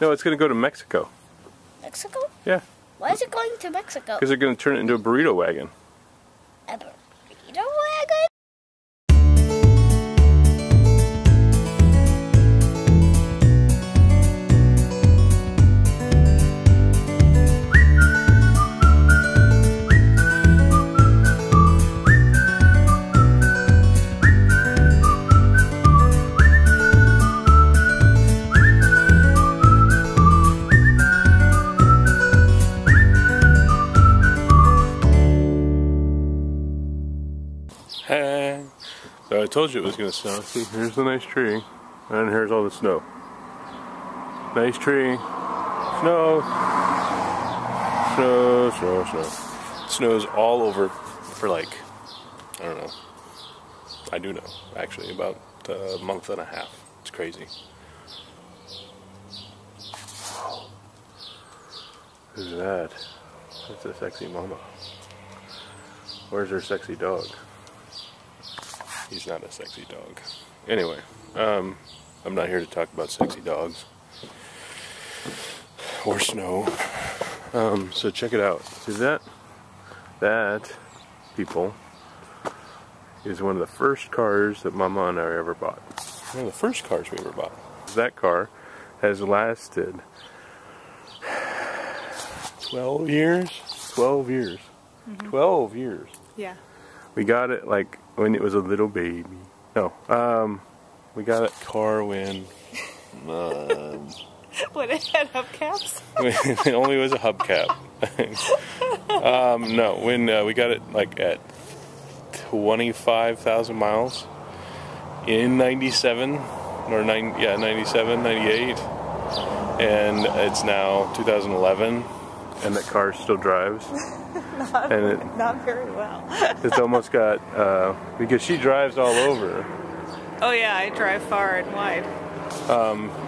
No, it's going to go to Mexico. Mexico? Yeah. Why is it going to Mexico? Because they're going to turn it into a burrito wagon. A I told you it was going to snow. See, here's the nice tree. And here's all the snow. Nice tree. Snow. Snow, snow, snow. Snows all over for like, I don't know. I do know, actually, about a month and a half. It's crazy. Who's that? That's a sexy mama. Where's her sexy dog? He's not a sexy dog. Anyway, um, I'm not here to talk about sexy dogs or snow. Um, so check it out. See that? That, people, is one of the first cars that Mama and I ever bought. One of the first cars we ever bought. That car has lasted 12 years? 12 years. 12 years. Yeah. We got it like when it was a little baby. No, um, we got a car when um, When it had hubcaps? it only was a hubcap. um, no, when uh, we got it like at twenty-five thousand miles in '97 or nine, yeah, 97, 98, and it's now 2011, and that car still drives. and it, Not very well. it's almost got uh, because she drives all over. Oh yeah, I drive far and wide.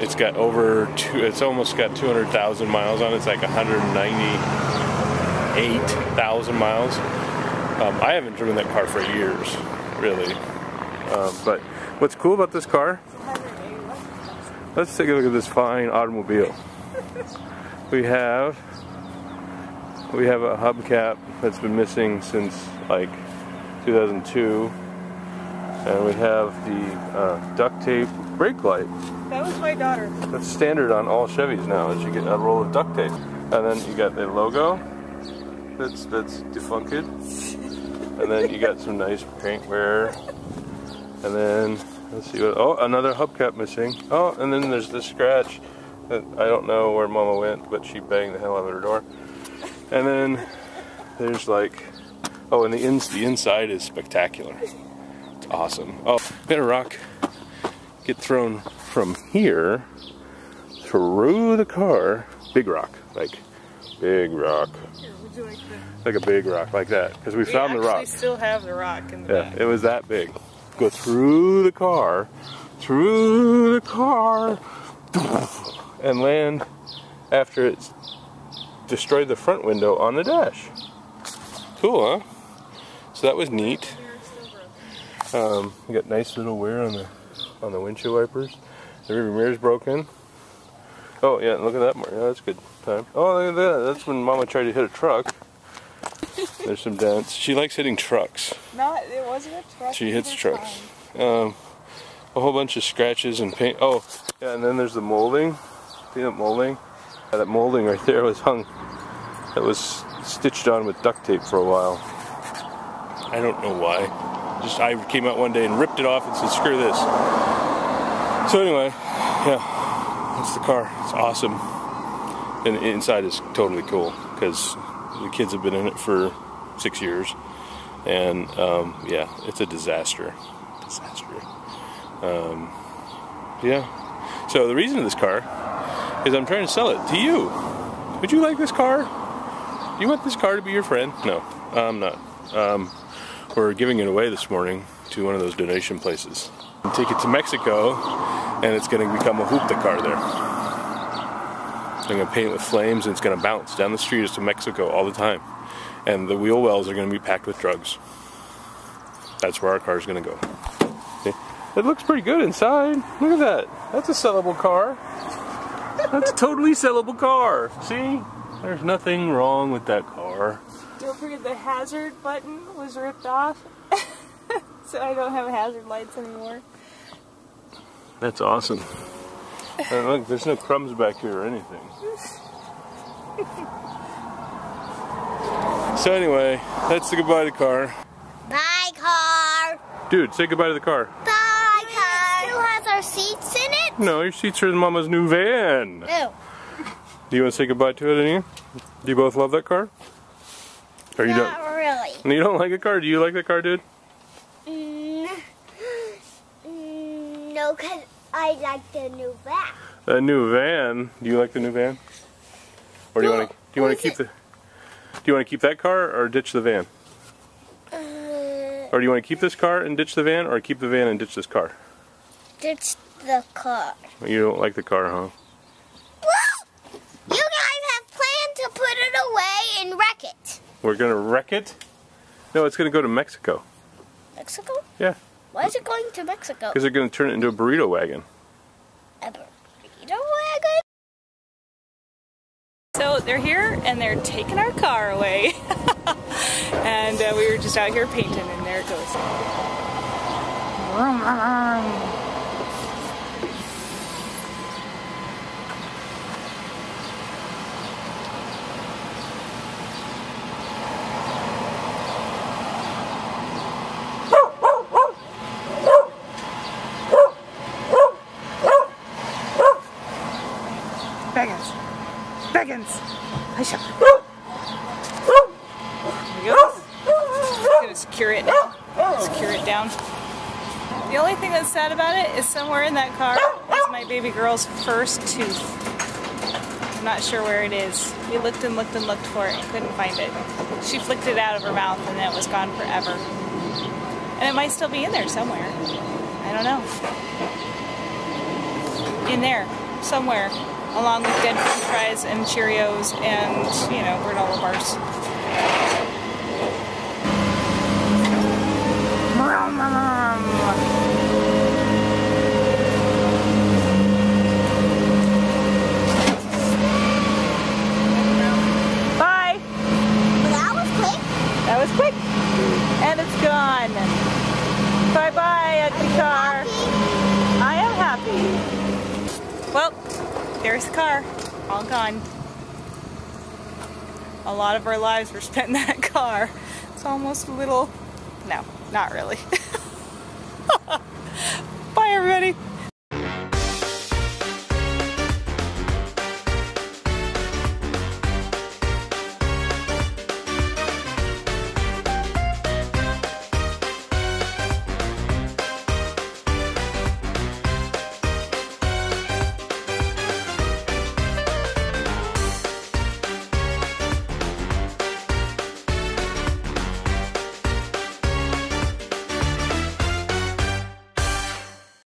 It's got over two. It's almost got 200,000 miles on it. It's like 198,000 miles. Um, I haven't driven that car for years, really. Um, but what's cool about this car? Let's take a look at this fine automobile. We have we have a hubcap that's been missing since like 2002, and we have the uh, duct tape brake light. That was my daughter. That's standard on all Chevys now. Is you get a roll of duct tape, and then you got the logo. That's that's defunct, and then you got some nice paint wear, and then let's see what. Oh, another hubcap missing. Oh, and then there's this scratch. That I don't know where Mama went, but she banged the hell out of her door. And then there's like, oh, and the ins the inside is spectacular. It's awesome. Oh, bit of rock get thrown from here through the car. Big rock, like big rock, Here, would you like like a big rock, like that. Because we found the rock. We still have the rock in the Yeah, back. it was that big. Go through the car, through the car, and land after it's destroyed the front window on the dash. Cool, huh? So that was neat. Um, we got nice little wear on the on the windshield wipers. The rear mirror's broken. Oh yeah, look at that mark. Yeah, that's good time. Oh look at that. That's when Mama tried to hit a truck. There's some dents. She likes hitting trucks. Not, it wasn't a truck. She hits trucks. Um, a whole bunch of scratches and paint. Oh, yeah, and then there's the molding. See that molding? That molding right there was hung. That was stitched on with duct tape for a while. I don't know why. Just I came out one day and ripped it off and said, "Screw this." So anyway, yeah, that's the car. It's awesome, and inside is totally cool because the kids have been in it for six years, and um, yeah, it's a disaster. Disaster. Um, yeah. So the reason of this car is I'm trying to sell it to you. Would you like this car? Do you want this car to be your friend? No, I'm not. Um, we're giving it away this morning to one of those donation places. Take it to Mexico, and it's going to become a hoopta car there. I'm going to paint it with flames, and it's going to bounce down the streets to Mexico all the time. And the wheel wells are going to be packed with drugs. That's where our car is going to go. See? It looks pretty good inside. Look at that. That's a sellable car. That's a totally sellable car. See? There's nothing wrong with that car. Don't forget the hazard button was ripped off. so I don't have hazard lights anymore. That's awesome. And look, there's no crumbs back here or anything. So anyway, that's the goodbye to the car. Bye, car. Dude, say goodbye to the car. Bye, car. Still has our seats in it? No, your seats are in Mama's new van. No. Do you want to say goodbye to it, Annie? Do you both love that car? Or you Not don't? really. You don't like the car? Do you like the car, dude? Mm, no, because I like the new van. A new van. Do you like the new van? Or do you want to? Do you want to keep the? Do you want to keep that car or ditch the van? Uh, Or do you want to keep this car and ditch the van, or keep the van and ditch this car? ditch the car. You don't like the car, huh? Well, you guys have planned to put it away and wreck it. We're gonna wreck it. No, it's gonna go to Mexico. Mexico? Yeah, Why is it going to Mexico? because they're gonna turn it into a burrito wagon. A burrito wagon? So they're here and they're taking our car away. and uh, we were just out here painting and there it goes. Secure it. Secure it down. The only thing that's sad about it is somewhere in that car is my baby girl's first tooth. I'm not sure where it is. We looked and looked and looked for it and couldn't find it. She flicked it out of her mouth and then it was gone forever. And it might still be in there somewhere. I don't know. In there, somewhere, along with dead french fries and Cheerios and, you know, granola bars. Bye! Well, that was quick. That was quick. And it's gone. Bye bye, ugly car. I am happy. Well, there's the car. All gone. A lot of our lives were spent in that car. It's almost a little. No, not really.